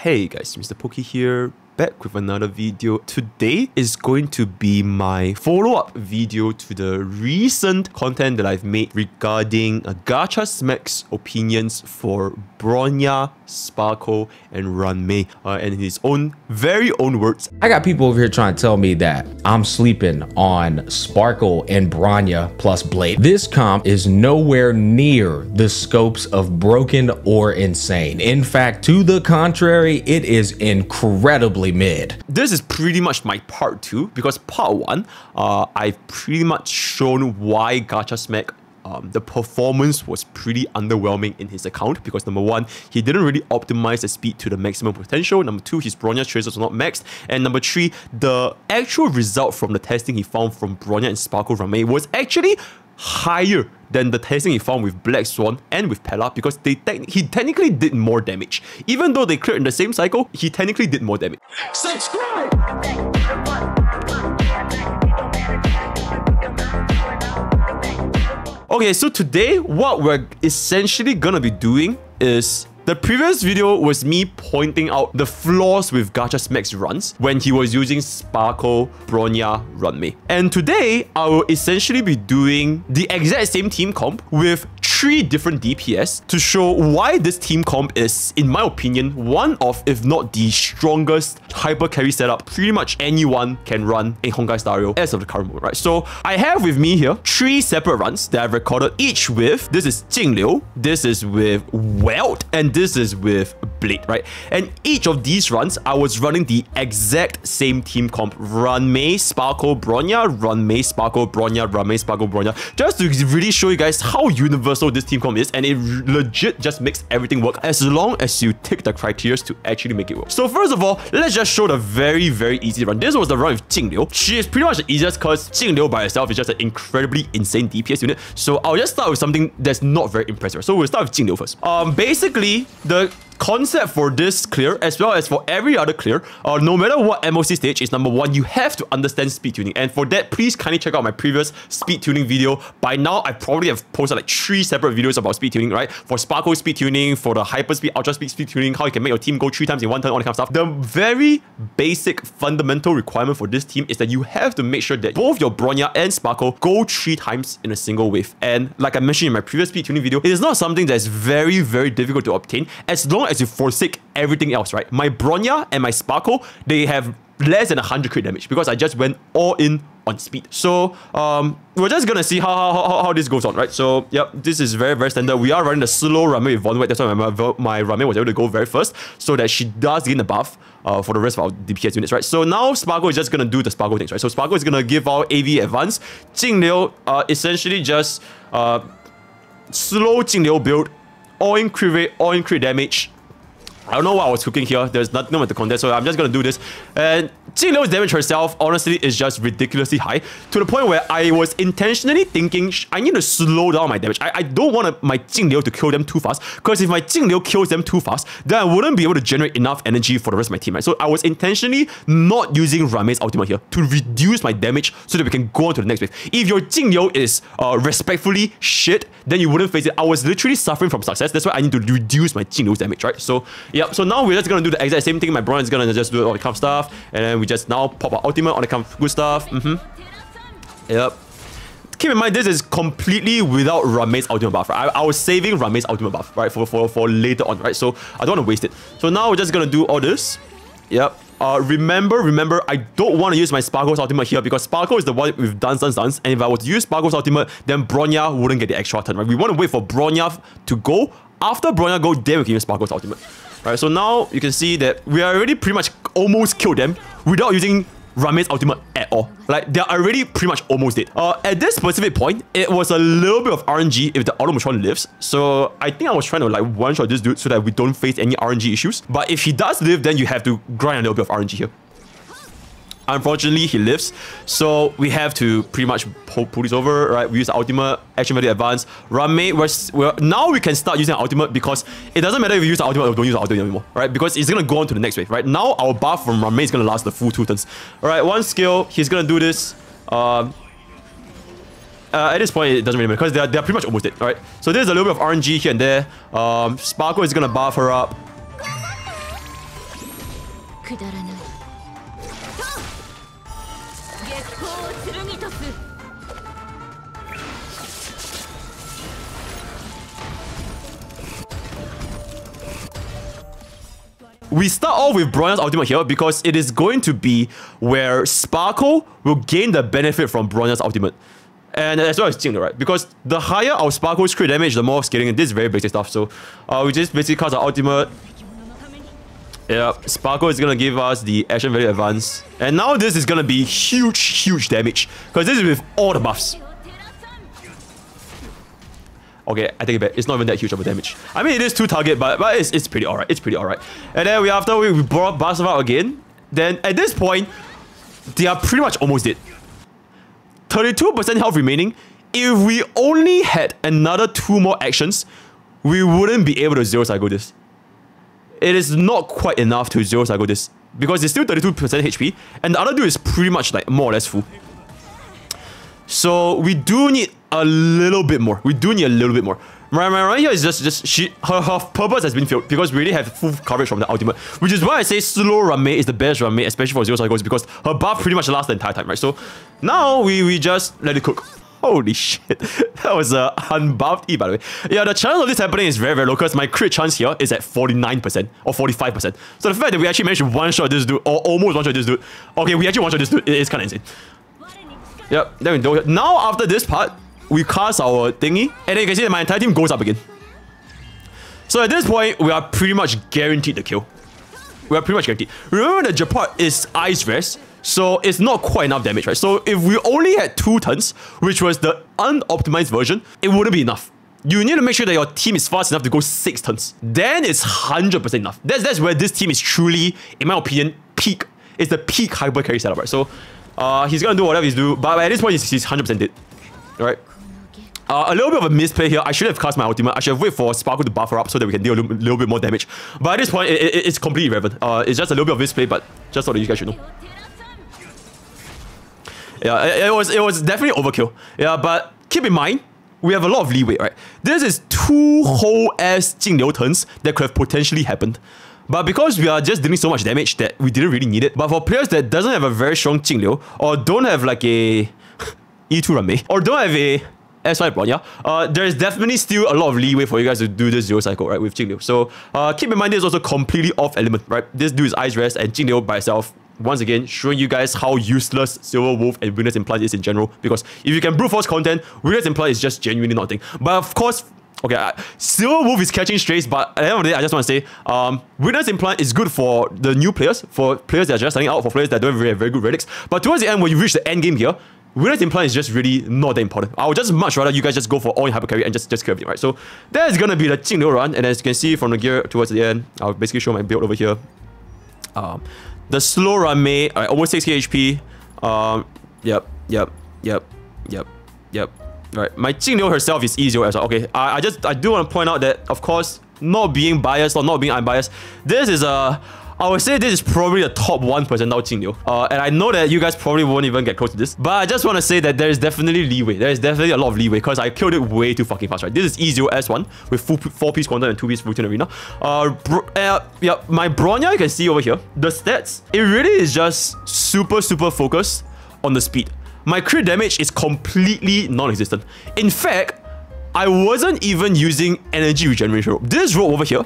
Hey guys, Mr. Pokke here, back with another video. Today is going to be my follow-up video to the recent content that I've made regarding Gachasmack's opinions for Bronya, Sparkle, and Ruan Mei, uh, and in his own, very own words. I got people over here trying to tell me that I'm sleeping on Sparkle and Bronya plus Blade. This comp is nowhere near the scopes of Broken or Insane. In fact, to the contrary, it is incredibly mid. This is pretty much my part two, because part one, uh, I've pretty much shown why Gachasmack um, the performance was pretty underwhelming in his account because number one, he didn't really optimize the speed to the maximum potential. Number two, his Bronya traces were not maxed. And number three, the actual result from the testing he found from Bronya and Sparkle Ruan Mei was actually higher than the testing he found with Black Swan and with Pela because they te he technically did more damage. Even though they cleared in the same cycle, he technically did more damage. Subscribe! Okay, so today what we're essentially gonna be doing is the previous video was me pointing out the flaws with Gachasmack's runs when he was using Sparkle, Bronya, Ruan Mei. And today, I will essentially be doing the exact same team comp with three different DPS to show why this team comp is, in my opinion, one of, if not the strongest hyper carry setup pretty much anyone can run in Honkai Star Rail as of the current moment, right? So I have with me here three separate runs that I've recorded each with, this is Jingliu, this is with Welt, and this is with Blade, right? And each of these runs, I was running the exact same team comp, Ruan Mei, Sparkle, Bronya, Ruan Mei, Sparkle, Bronya, Ruan Mei, Sparkle, Bronya, just to really show you guys how universal this team comp is and it legit just makes everything work as long as you tick the criteria to actually make it work. So first of all, let's just show the very, very easy run. This was the run with Jingliu. She is pretty much the easiest because Jingliu by herself is just an incredibly insane DPS unit. So I'll just start with something that's not very impressive. So we'll start with Jingliu first. Um, basically, the concept for this clear as well as for every other clear uh, no matter what MOC stage is number one you have to understand speed tuning. And for that please kindly check out my previous speed tuning video. By now I probably have posted like three separate videos about speed tuning right? For Sparkle speed tuning for the hyper speed ultra speed speed tuning how you can make your team go three times in one turn all that kind of stuff. The very basic fundamental requirement for this team is that you have to make sure that both your Bronya and Sparkle go three times in a single wave. And like I mentioned in my previous speed tuning video it is not something that's very very difficult to obtain. As long as you forsake everything else, right? My Bronya and my Sparkle, they have less than 100 crit damage because I just went all in on speed. So um, we're just gonna see how, how, how, this goes on, right? So yep, this is very, very standard. We are running the slow Ruan Mei with Von That's why my, my Ruan Mei was able to go very first so that she does gain the buff uh, for the rest of our DPS units, right? So now Sparkle is just gonna do the Sparkle things, right? So Sparkle is gonna give our AV advance. Jingliu uh, essentially just uh, slow Jingliu build, all in crit rate, all in crit damage, I don't know what I was cooking here. There's nothing with the context, so I'm just gonna do this. And Jingliu's damage herself, honestly, is just ridiculously high to the point where I was intentionally thinking I need to slow down my damage. I, I don't want my Jingliu to kill them too fast, because if my Jingliu kills them too fast, then I wouldn't be able to generate enough energy for the rest of my team, right? So I was intentionally not using Ruan Mei's ultimate here to reduce my damage so that we can go on to the next wave. If your Jingliu is uh, respectfully shit, then you wouldn't face it. I was literally suffering from success. That's why I need to reduce my Jingliu's damage, right? So Yep, so now we're just gonna do the exact same thing. My Bronya is gonna just do all the kind stuff, and then we just now pop our ultimate, on the kind good stuff. Mm-hmm. Yep. Keep in mind, this is completely without Ruan Mei's ultimate buff. Right? I, I was saving Ruan Mei's ultimate buff, right, for, for, for later on, right? So I don't want to waste it. So now we're just gonna do all this. Yep. Uh, remember, remember, I don't want to use my Sparkle's ultimate here because Sparkle is the one with Dance Dance Dance. And if I were to use Sparkle's ultimate, then Bronya wouldn't get the extra turn, right? We want to wait for Bronya to go. After Bronya go, then we can use Sparkle's ultimate. Right, so now you can see that we already pretty much almost killed them without using Ruan Mei's ultimate at all. Like, they're already pretty much almost dead. Uh, at this specific point, it was a little bit of RNG if the Automation lives. So I think I was trying to like one-shot this dude so that we don't face any RNG issues. But if he does live, then you have to grind a little bit of RNG here. Unfortunately, he lives, so we have to pretty much pull, pull this over, right? We use the ultimate, action value advance. Ruan Mei, we're, we're, now we can start using ultimate because it doesn't matter if we use the ultimate or don't use the ultimate anymore, right? Because it's gonna go on to the next wave, right? Now our buff from Ruan Mei is gonna last the full two turns. Alright, one skill, he's gonna do this. Um, uh, at this point, it doesn't really matter because they're, they're pretty much almost dead, alright? So there's a little bit of RNG here and there. Um, Sparkle is gonna buff her up. We start off with Bronya's ultimate here because it is going to be where Sparkle will gain the benefit from Bronya's ultimate. And as well as Jingliu, right? Because the higher our Sparkle's crit damage, the more scaling. And this is very basic stuff. So uh, we just basically cast our ultimate. Yeah, Sparkle is gonna give us the action value advance. And now this is gonna be huge, huge damage. Because this is with all the buffs. Okay, I take it back. It's not even that huge of a damage. I mean, it is two target, but, but it's, it's pretty alright. It's pretty alright. And then we after we, we brought Basava again. Then at this point, they are pretty much almost dead. 32% health remaining. If we only had another two more actions, we wouldn't be able to zero cycle this. It is not quite enough to zero cycle this because it's still 32% HP and the other dude is pretty much like more or less full. So we do need a little bit more. We do need a little bit more. My, my right here is just, just she her, her purpose has been filled because we already have full coverage from the ultimate. Which is why I say slow Ruan Mei is the best Ruan Mei, especially for zero cycles, because her buff pretty much lasts the entire time, right? So now we, we just let it cook. Holy shit. That was a unbuffed E, by the way. Yeah, the chance of this happening is very, very low because my crit chance here is at 49% or 45%. So the fact that we actually managed to one-shot this dude, or almost one-shot this dude, okay, we actually one-shot this dude, it's kind of insane. Yep, then we. Now, after this part, we cast our thingy, and then you can see that my entire team goes up again. So at this point, we are pretty much guaranteed the kill. We are pretty much guaranteed. Remember that Gepard is Ice Rest, so it's not quite enough damage, right? So if we only had two turns, which was the unoptimized version, it wouldn't be enough. You need to make sure that your team is fast enough to go six turns. Then it's 100% enough. That's, that's where this team is truly, in my opinion, peak. It's the peak hyper carry setup, right? So uh, he's gonna do whatever he's do, but at this point he's, he's 100% dead. Alright. Uh, a little bit of a misplay here. I should have cast my ultimate. I should have waited for Sparkle to buffer up so that we can deal a little, little bit more damage. But at this point, it, it, it's completely irrelevant. Uh, it's just a little bit of misplay, but just so that you guys should know. Yeah, it, it was it was definitely overkill. Yeah, but keep in mind, we have a lot of leeway, right? This is two whole ass Jingliu turns that could have potentially happened. But because we are just dealing so much damage that we didn't really need it. But for players that doesn't have a very strong Jingliu or don't have like a E2 Ruan Mei or don't have a S5 Bronya, uh, there is definitely still a lot of leeway for you guys to do this zero cycle, right, with Jingliu. So uh, keep in mind this is also completely off element, right? This dude is Ice Rest and Jingliu by itself once again, showing you guys how useless Silver Wolf and Weakness Implant is in general. Because if you can brute force content, Weakness Implant is just genuinely nothing. But of course, okay, uh, Silver Wolf is catching strays, but at the end of the day, I just want to say, um, Weakness Implant is good for the new players, for players that are just starting out, for players that don't have very, very good relics. But towards the end, when you reach the end game here, Weakness Implant is just really not that important. I would just much rather you guys just go for all in hyper carry and just, just kill everything, right? So that is gonna be the Jingliu run, and as you can see from the gear towards the end, I'll basically show my build over here. Um, the slow Ruan Mei, alright, almost 6k HP. Um, yep, yep, yep, yep, yep. Right, my Jingliu herself is easier as well. Okay, I, I just, I do want to point out that, of course, not being biased or not being unbiased, this is a, I would say this is probably the top 1% now Jingliu. Uh, and I know that you guys probably won't even get close to this, but I just want to say that there is definitely leeway. There is definitely a lot of leeway because I killed it way too fucking fast, right? This is E0 S1 with full 4-piece quantum and 2-piece Rutilant Arena. Uh, uh, yeah, my Bronya you can see over here, the stats, it really is just super, super focused on the speed. My crit damage is completely non-existent. In fact, I wasn't even using energy regeneration rope. This rope over here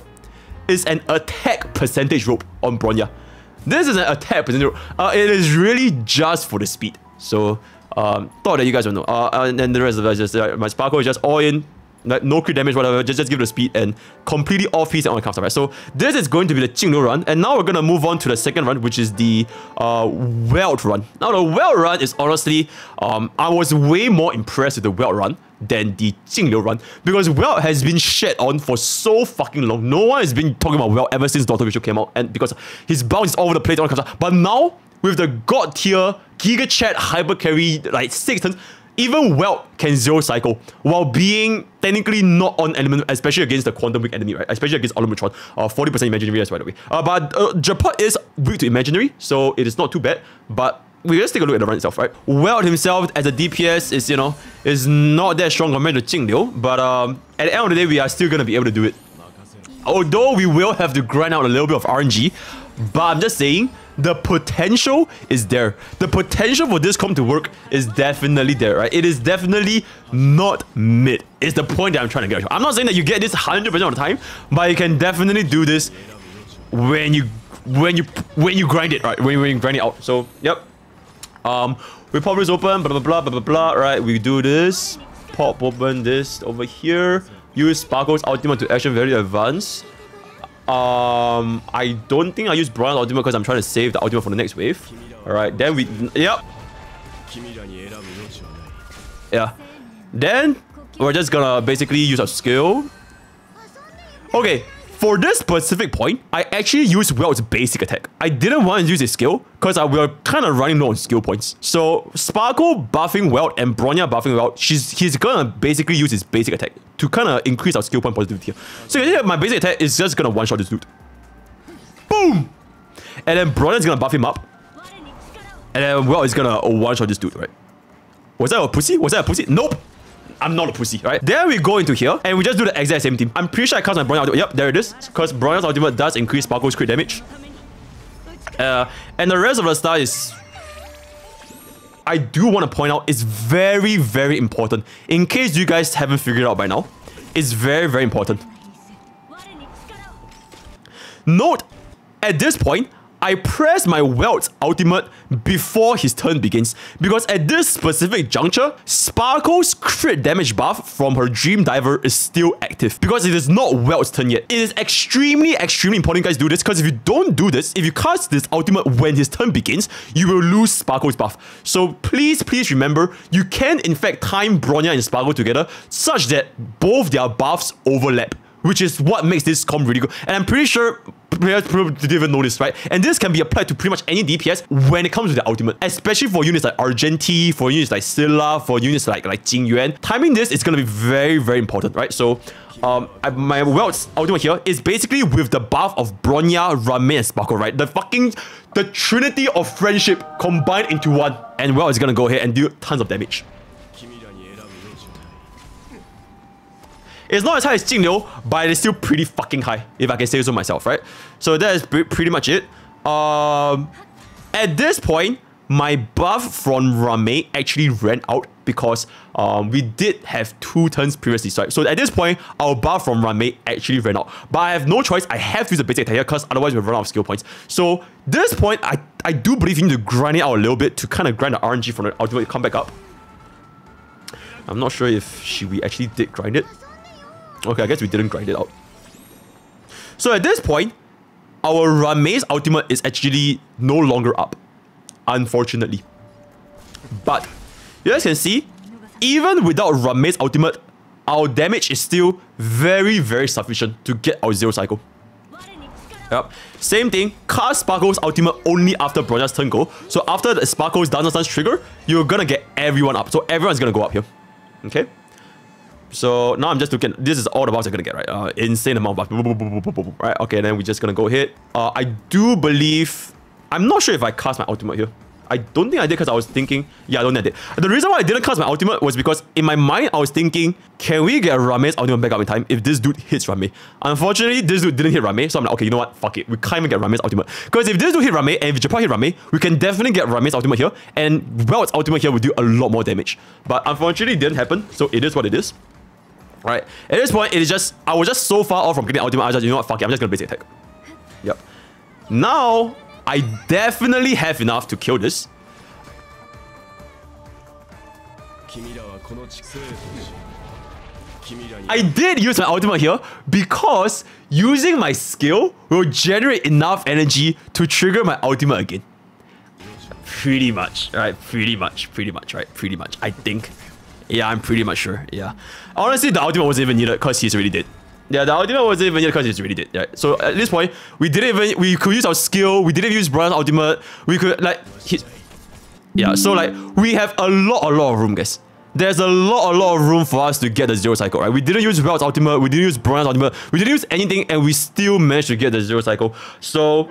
is an attack percentage rope on Bronya. This is an attack percentage rope. Uh, it is really just for the speed. So, um, thought that you guys would know. Uh, and then the rest of is just, uh, my Sparkle is just all in like no crit damage, whatever, just, just give it the speed and completely off piece and on the counter, right? So this is going to be the Jingliu run, and now we're gonna move on to the second run, which is the uh, Welt run. Now the Welt run is honestly, um, I was way more impressed with the Welt run than the Jingliu run because Welt has been shed on for so fucking long. No one has been talking about Welt ever since Dr. Visual came out, and because his bounce is all over the place on the counter. But now with the god tier Giga Chat hyper carry like six turns even Welt can zero cycle while being technically not on element, especially against the quantum weak enemy, right? Especially against Olumetron, uh, 40% imaginary as by the way. Uh, but uh, Gepard is weak to imaginary, so it is not too bad. But we just take a look at the run itself, right? Welt himself as a DPS is, you know, is not that strong compared to Jingliu, but um, at the end of the day, we are still gonna be able to do it. Although we will have to grind out a little bit of RNG, But I'm just saying, the potential is there. The potential for this comp to work is definitely there, right? It is definitely not mid. It's the point that I'm trying to get. I'm not saying that you get this 100% of the time, but you can definitely do this when you when you when you grind it, right? When, when you grind it out. So, yep. Um, we pop this open, blah blah blah blah blah blah. Right, we do this. Pop open this over here. Use Sparkle's ultimate to action very advanced. Um, I don't think I use Bronya's ultimate because I'm trying to save the ultimate for the next wave. Alright, then we... Yep. Yeah. Then, we're just gonna basically use our skill. Okay, for this specific point, I actually used Welt's basic attack. I didn't want to use his skill because I were kind of running low on skill points. So Sparkle buffing Welt and Bronya buffing Welt, she's he's gonna basically use his basic attack to kind of increase our skill point positivity. So yeah, my basic attack is just gonna one-shot this dude. Boom! And then Bronya's gonna buff him up. And then Welt is gonna one-shot this dude, right? Was that a pussy? Was that a pussy? Nope! I'm not a pussy, right? Then we go into here and we just do the exact same thing. I'm pretty sure I cast my Bronya ultimate. Yep, there it is. Because Bronya's ultimate does increase Sparkle's crit damage. Uh, and the rest of the star is... I do want to point out, it's very, very important. In case you guys haven't figured it out by now, it's very, very important. Note, at this point, I press my Welt's ultimate before his turn begins because at this specific juncture, Sparkle's crit damage buff from her Dream Diver is still active because it is not Welt's turn yet. It is extremely, extremely important you guys do this because if you don't do this, if you cast this ultimate when his turn begins, you will lose Sparkle's buff. So please, please remember, you can in fact time Bronya and Sparkle together such that both their buffs overlap which is what makes this comp really good. And I'm pretty sure players probably didn't even know this, right? And this can be applied to pretty much any DPS when it comes to the ultimate, especially for units like Argenti, for units like Seele, for units like like Jing Yuan. Timing this is gonna be very, very important, right? So um, my Welt's ultimate here is basically with the buff of Bronya, Ruan Mei, and Sparkle, right? The fucking, the trinity of friendship combined into one. And Welt is gonna go ahead and do tons of damage. It's not as high as Jingliu, but it's still pretty fucking high, if I can say so myself, right? So that is pretty much it. Um, at this point, my buff from Ruan Mei actually ran out because um, we did have two turns previously. Sorry. So at this point, our buff from Ruan Mei actually ran out. But I have no choice. I have to use the basic attack here because otherwise we'll run out of skill points. So this point, I, I do believe you need to grind it out a little bit to kind of grind the RNG from the ultimate come back up. I'm not sure if she we actually did grind it. Okay, I guess we didn't grind it out. So at this point, our Ruan Mei's ultimate is actually no longer up. Unfortunately. But, you guys can see, even without Ruan Mei's ultimate, our damage is still very, very sufficient to get our zero cycle. Yep. Same thing, cast Sparkle's ultimate only after Bronya's turn go. So after the Sparkle's Dance Dance trigger, you're gonna get everyone up. So everyone's gonna go up here. Okay? So now I'm just looking, this is all the buffs I'm gonna get, right? Uh, insane amount of buffs, right? Okay, then we're just gonna go hit. Uh, I do believe, I'm not sure if I cast my ultimate here. I don't think I did because I was thinking, yeah, I don't think I did. The reason why I didn't cast my ultimate was because in my mind, I was thinking, can we get Ruan Mei's ultimate back up in time if this dude hits Ruan Mei? Unfortunately, this dude didn't hit Ruan Mei, so I'm like, okay, you know what? Fuck it. We can't even get Ruan Mei's ultimate. Because if this dude hit Ruan Mei and if Gepard hit Ruan Mei, we can definitely get Ruan Mei's ultimate here, and Welt's ultimate here will do a lot more damage. But unfortunately, it didn't happen, so it is what it is. Right. At this point, it is just, I was just so far off from getting ultimate, I just, you know what, fuck it, I'm just gonna basic attack. Yep. Now, I definitely have enough to kill this. I did use my ultimate here because using my skill will generate enough energy to trigger my ultimate again. Pretty much, right? Pretty much, pretty much, right? Pretty much, I think. Yeah, I'm pretty much sure. Yeah. Honestly, the ultimate wasn't even needed because he's already dead. Yeah, the ultimate wasn't even needed because he's already dead. Yeah. So at this point, we didn't even we could use our skill. We didn't use Bronya's ultimate. We could like hit. Yeah. So like we have a lot, a lot of room, guys. There's a lot, a lot of room for us to get the zero cycle, right? We didn't use Welt's ultimate. We didn't use Bronya's ultimate. We didn't use anything, and we still managed to get the zero cycle. So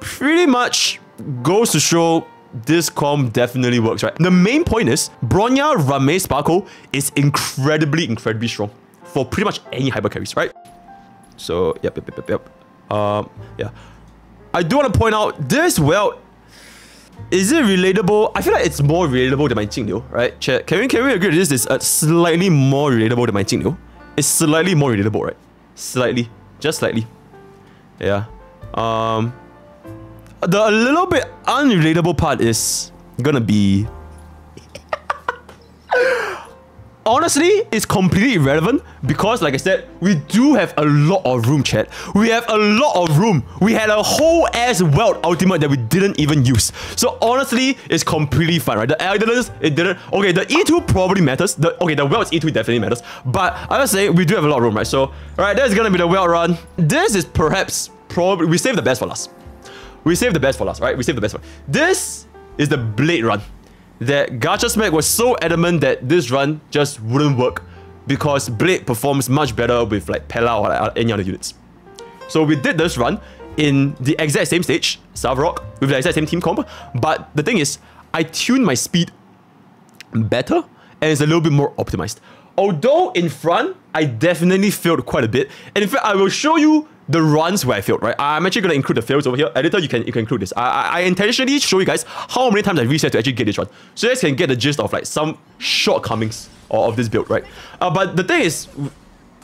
pretty much goes to show this comp definitely works, right? The main point is Bronya Ruan Mei Sparkle is incredibly, incredibly strong for pretty much any hyper carries, right? So, yep, yep, yep, yep, yep. Um, yeah. I do want to point out this well. Is it relatable? I feel like it's more relatable than my Jingliu, right? Chat. Can we can we agree that this is uh, slightly more relatable than my Jingliu? It's slightly more relatable, right? Slightly, just slightly. Yeah. Um. The a little bit unrelatable part is gonna be honestly, it's completely irrelevant because, like I said, we do have a lot of room, chat. We have a lot of room. We had a whole ass welt ultimate that we didn't even use. So honestly, it's completely fine, right? The Idolers, it didn't. Okay, the E2 probably matters. The Okay, the welt's E2 definitely matters. But I would say we do have a lot of room, right? So, alright, that's gonna be the welt run. This is perhaps, probably, we save the best for last. We save the best for last, right? We save the best for This is the Blade run that Gacha was so adamant that this run just wouldn't work because Blade performs much better with like Pela or like any other units. So we did this run in the exact same stage, Svarog, with the exact same team comp, but the thing is, I tuned my speed better and it's a little bit more optimized. Although in front, I definitely failed quite a bit. And in fact, I will show you the runs where I failed, right? I'm actually gonna include the fails over here. Editor, you can you can include this. I, I, I intentionally show you guys how many times I reset to actually get this run. So you guys can get the gist of like some shortcomings of this build, right? Uh, but the thing is,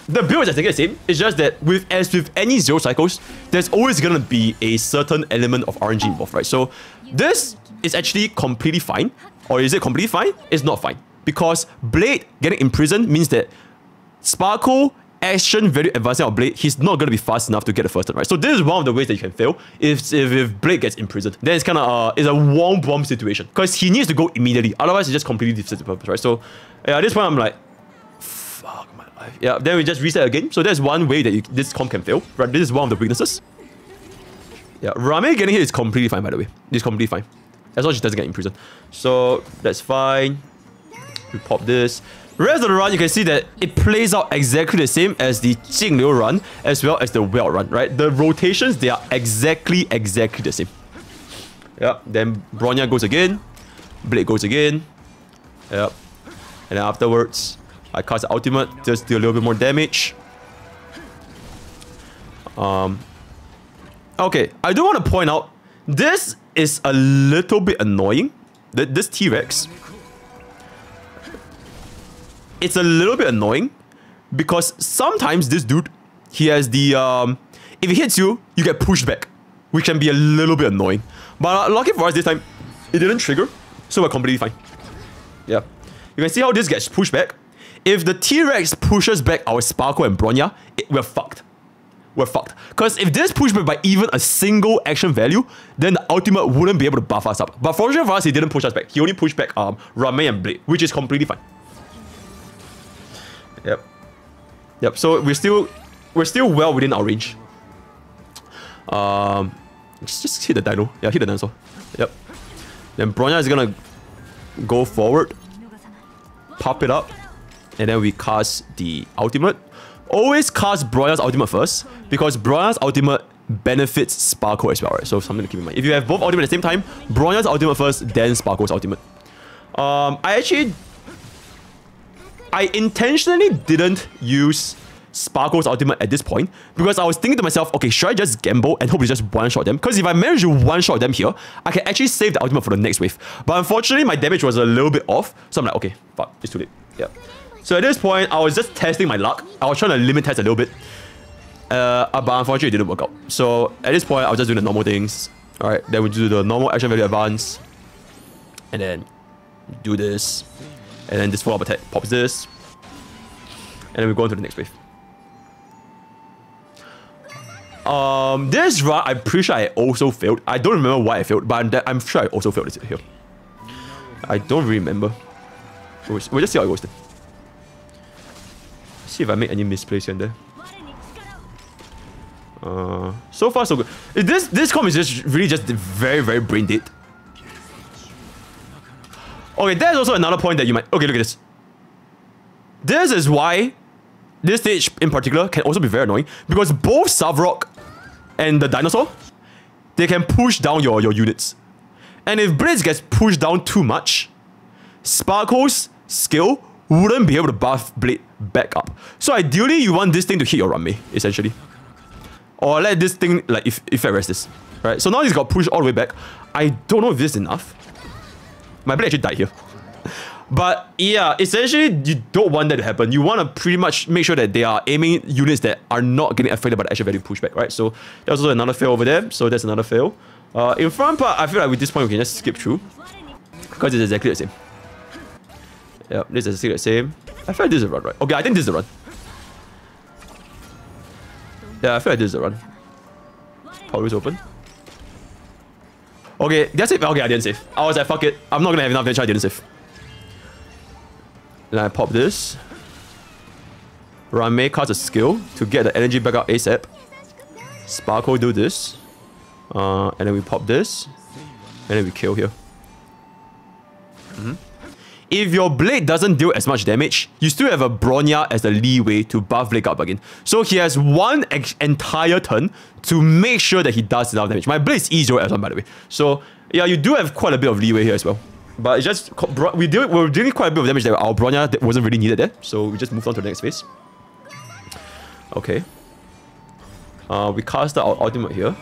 the build is exactly the same. It's just that with as with any zero cycles, there's always gonna be a certain element of RNG involved, right? So this is actually completely fine. Or is it completely fine? It's not fine. Because Blade getting imprisoned means that Sparkle action value advancing our Blade, he's not going to be fast enough to get the first turn, right? So this is one of the ways that you can fail if, if, if Blade gets imprisoned. Then it's kind of uh, it's a warm bomb situation because he needs to go immediately. Otherwise, it just completely defeats the purpose, right? So yeah, at this point, I'm like, fuck my life. Yeah, then we just reset again. So that's one way that you, this comp can fail, right? This is one of the weaknesses. Yeah, Ruan Mei getting here is completely fine, by the way. It's completely fine. As long as she doesn't get imprisoned. So that's fine. We pop this. Rest of the run, you can see that it plays out exactly the same as the Jingliu run, as well as the Welt run, right? The rotations, they are exactly, exactly the same. Yep, then Bronya goes again, Blade goes again, yep. And then afterwards, I cast the ultimate, just do a little bit more damage. Um, okay, I do want to point out, this is a little bit annoying. This T-Rex it's a little bit annoying because sometimes this dude, he has the, um, if he hits you, you get pushed back, which can be a little bit annoying. But uh, lucky for us this time, it didn't trigger, so we're completely fine. Yeah. You can see how this gets pushed back. If the T-Rex pushes back our Sparkle and Bronya, it, we're fucked. We're fucked. Because if this pushed back by even a single action value, then the ultimate wouldn't be able to buff us up. But fortunately for us, he didn't push us back. He only pushed back um, Ruan Mei and Blade, which is completely fine. Yep. Yep. So we're still we're still well within our range. Um, just just hit the dino. Yeah, hit the dinosaur. Yep. Then Bronya is gonna go forward, pop it up, and then we cast the ultimate. Always cast Bronya's ultimate first because Bronya's ultimate benefits Sparkle as well, right? So something to keep in mind. If you have both ultimate at the same time, Bronya's ultimate first, then Sparkle's ultimate. Um, I actually I intentionally didn't use Sparkle's ultimate at this point because I was thinking to myself, okay, should I just gamble and hope to just one-shot them? Because if I manage to one-shot them here, I can actually save the ultimate for the next wave. But unfortunately, my damage was a little bit off, so I'm like, okay, fuck, it's too late. Yeah. So at this point, I was just testing my luck. I was trying to limit test a little bit. Uh, but unfortunately, it didn't work out. So at this point, I was just doing the normal things. Alright, then we do the normal action value advance. And then do this. And then this follow-up attack pops this. And then we go on to the next wave. Um, this run, I'm pretty sure I also failed. I don't remember why I failed, but I'm, I'm sure I also failed it here. I don't remember. We'll, we'll just see how it goes then. See if I make any misplays here and there. Uh, so far so good. This this comp is just really just very very brain dead. Okay, there's also another point that you might... Okay, look at this. This is why this stage in particular can also be very annoying because both Svarog and the dinosaur, they can push down your, your units. And if Blitz gets pushed down too much, Sparkle's skill wouldn't be able to buff Blade back up. So ideally, you want this thing to hit your Ruan Mei, essentially. or let this thing like if if I rest this. Right. So now he's got pushed all the way back. I don't know if this is enough. My blade actually died here. But yeah, essentially you don't want that to happen. You want to pretty much make sure that they are aiming units that are not getting affected by the actual value pushback, right? So there's also another fail over there. So that's another fail. Uh, in front part, I feel like with this point we can just skip through. Because it's exactly the same. Yep, this is exactly the same. I feel like this is a run, right? Okay, I think this is a run. Yeah, I feel like this is a run. Power is open. Okay, did I save? Okay, I didn't save. I was like, fuck it. I'm not gonna have enough damage, I didn't save. Then I pop this. Ruan Mei casts a skill to get the energy back up ASAP. Sparkle do this. Uh, and then we pop this. And then we kill here. Mm -hmm. If your blade doesn't deal as much damage, you still have a Bronya as the leeway to buff Blade up again. So he has one entire turn to make sure that he does enough damage. My blade is E0 as well, by the way. So yeah, you do have quite a bit of leeway here as well. But it's just, we, deal, we are dealing quite a bit of damage there. Our Bronya that wasn't really needed there. So we just moved on to the next phase. Okay. Uh, we cast our ultimate here.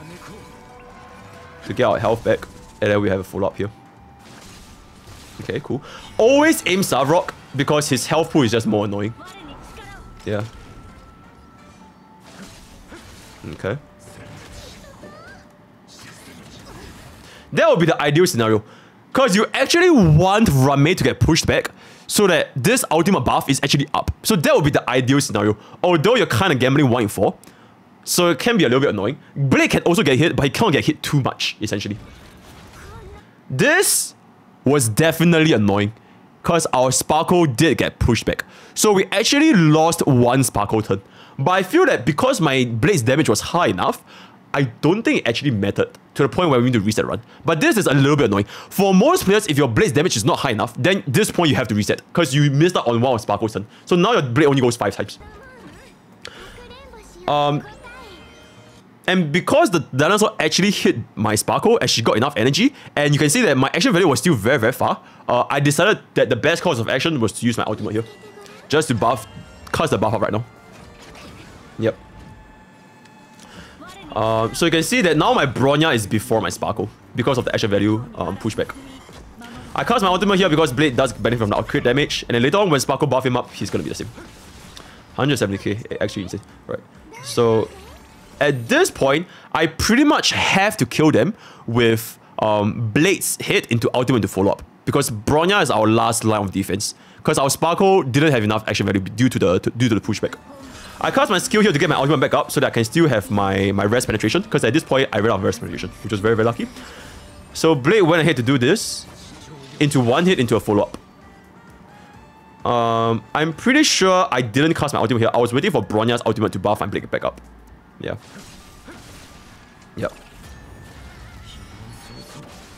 To get our health back. And then we have a follow-up here. Okay, cool. Always aim Svarog because his health pool is just more annoying. Yeah. Okay. That would be the ideal scenario. Because you actually want Ruan Mei to get pushed back so that this ultimate buff is actually up. So that would be the ideal scenario. Although you're kind of gambling 1 in 4. So it can be a little bit annoying. Blade can also get hit, but he cannot get hit too much, essentially. This was definitely annoying because our Sparkle did get pushed back. So we actually lost one Sparkle turn. But I feel that because my Blade's damage was high enough, I don't think it actually mattered to the point where we need to reset run. But this is a little bit annoying. For most players, if your Blade's damage is not high enough, then this point you have to reset because you missed out on one of turn. So now your Blade only goes 5 times. Um, and because the dinosaur actually hit my Sparkle as she got enough energy, and you can see that my action value was still very, very far, uh, I decided that the best course of action was to use my ultimate here. Just to buff, cast the buff up right now. Yep. Uh, so you can see that now my Bronya is before my Sparkle because of the action value um, pushback. I cast my ultimate here because Blade does benefit from the crit damage, and then later on when Sparkle buff him up, he's gonna be the same. 170k, actually insane. Right. So at this point, I pretty much have to kill them with um, Blade's hit into ultimate to follow up. Because Bronya is our last line of defense. Because our Sparkle didn't have enough action value due to the to, due to the pushback. I cast my skill here to get my ultimate back up so that I can still have my, my rest penetration. Because at this point, I ran out of rest penetration, which was very, very lucky. So Blade went ahead to do this into one hit into a follow-up. Um, I'm pretty sure I didn't cast my ultimate here. I was waiting for Bronya's ultimate to buff and Blade back up. Yeah. Yep.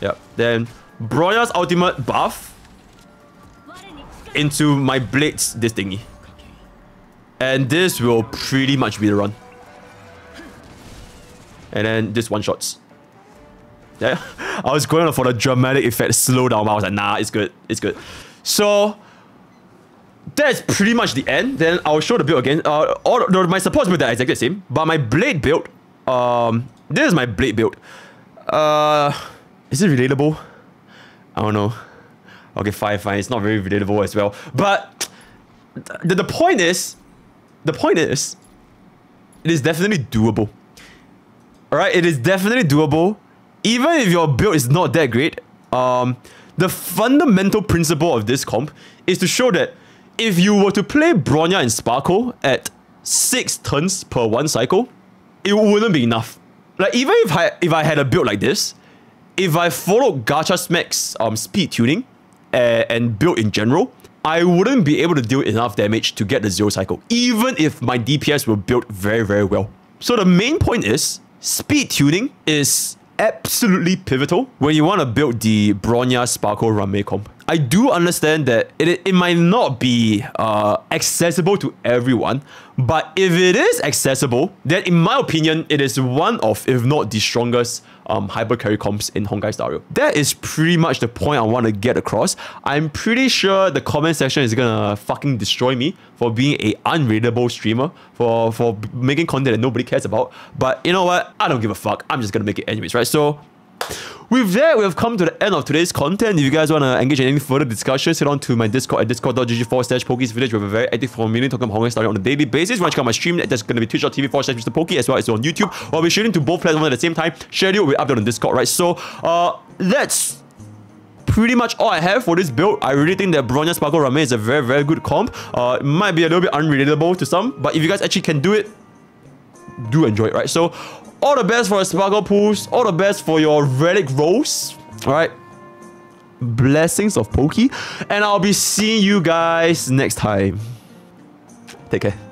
Yep. Then Bronya's ultimate buff into my blades this thingy. And this will pretty much be the run. And then this one shots. Yeah. I was going for the dramatic effect slow down, but I was like, nah, it's good. It's good. So that's pretty much the end. Then I'll show the build again. Uh, all no, my supports build are exactly the same, but my blade build, um, this is my blade build. Uh, is it relatable? I don't know. Okay, fine, fine. It's not very relatable as well. But the, the point is, the point is, it is definitely doable. Alright, it is definitely doable. Even if your build is not that great, um, the fundamental principle of this comp is to show that if you were to play Bronya and Sparkle at 6 turns per one cycle, it wouldn't be enough. Like, even if I, if I had a build like this, if I followed Gachasmack's um, speed tuning and, and build in general, I wouldn't be able to deal enough damage to get the zero cycle, even if my DPS were built very, very well. So the main point is, speed tuning is absolutely pivotal when you want to build the Bronya Sparkle Ruan Mei comp. I do understand that it, it might not be uh, accessible to everyone, but if it is accessible, then in my opinion, it is one of, if not the strongest um, hyper carry comps in Honkai Star Rail. That is pretty much the point I want to get across. I'm pretty sure the comment section is gonna fucking destroy me for being a unreadable streamer, for, for making content that nobody cares about. But you know what? I don't give a fuck. I'm just gonna make it anyways, right? So with that, we have come to the end of today's content. If you guys want to engage in any further discussions, head on to my Discord at discord.gg forward slash Pokke's Village. We have a very active community talking about Honkai Star Rail on a daily basis. You want to my stream, that's going to be twitch.tv forward slash Mr. Pokke as well as on YouTube. While we're shooting to both platforms at the same time, schedule will be uploaded on Discord, right? So, uh, that's pretty much all I have for this build. I really think that Bronya Sparkle Ruan Mei is a very, very good comp. Uh, it might be a little bit unrelatable to some, but if you guys actually can do it, do enjoy it, right? So, all the best for your Sparkle Pools. All the best for your Relic Rolls. Alright. Blessings of Pokke. And I'll be seeing you guys next time. Take care.